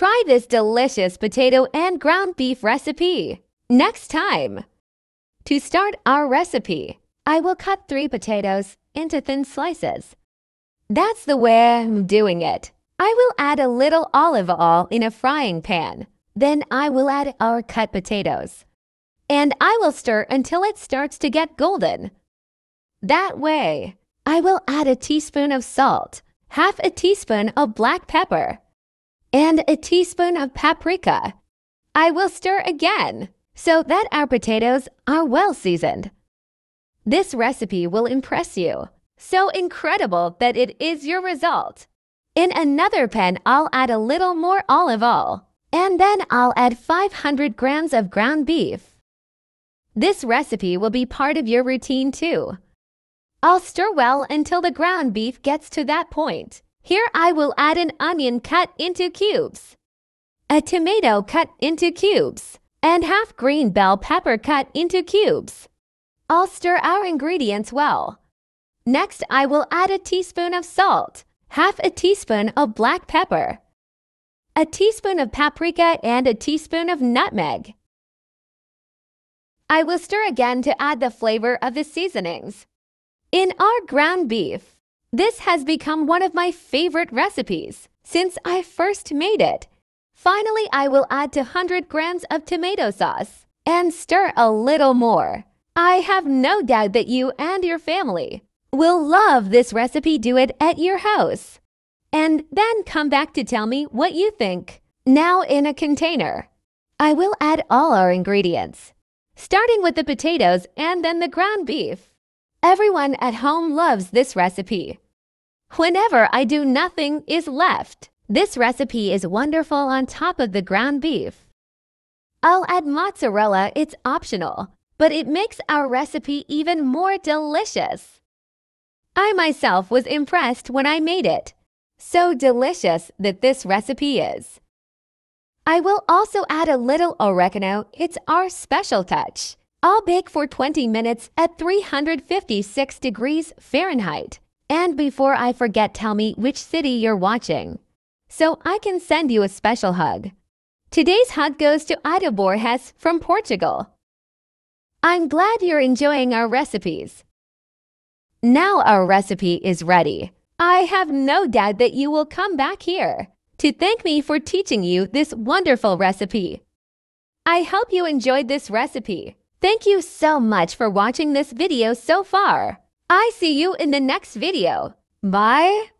Try this delicious potato and ground beef recipe next time. To start our recipe, I will cut three potatoes into thin slices. That's the way I'm doing it. I will add a little olive oil in a frying pan. Then I will add our cut potatoes. And I will stir until it starts to get golden. That way, I will add a teaspoon of salt, half a teaspoon of black pepper, and a teaspoon of paprika. I will stir again so that our potatoes are well seasoned. This recipe will impress you. So incredible that it is your result. In another pan, I'll add a little more olive oil, and then I'll add 500 grams of ground beef. This recipe will be part of your routine too. I'll stir well until the ground beef gets to that point. Here I will add an onion cut into cubes, a tomato cut into cubes, and half green bell pepper cut into cubes. I'll stir our ingredients well. Next, I will add a teaspoon of salt, half a teaspoon of black pepper, a teaspoon of paprika, and a teaspoon of nutmeg. I will stir again to add the flavor of the seasonings. In our ground beef, this has become one of my favorite recipes since I first made it. Finally, I will add 200 grams of tomato sauce and stir a little more. I have no doubt that you and your family will love this recipe. Do it at your house. And then come back to tell me what you think. Now in a container. I will add all our ingredients, starting with the potatoes and then the ground beef. Everyone at home loves this recipe. Whenever I do nothing is left, this recipe is wonderful on top of the ground beef. I'll add mozzarella, it's optional, but it makes our recipe even more delicious. I myself was impressed when I made it. So delicious that this recipe is. I will also add a little oregano, it's our special touch. I'll bake for 20 minutes at 356 degrees Fahrenheit. And before I forget, tell me which city you're watching. So I can send you a special hug. Today's hug goes to Ida Borges from Portugal. I'm glad you're enjoying our recipes. Now our recipe is ready. I have no doubt that you will come back here to thank me for teaching you this wonderful recipe. I hope you enjoyed this recipe. Thank you so much for watching this video so far. I see you in the next video. Bye!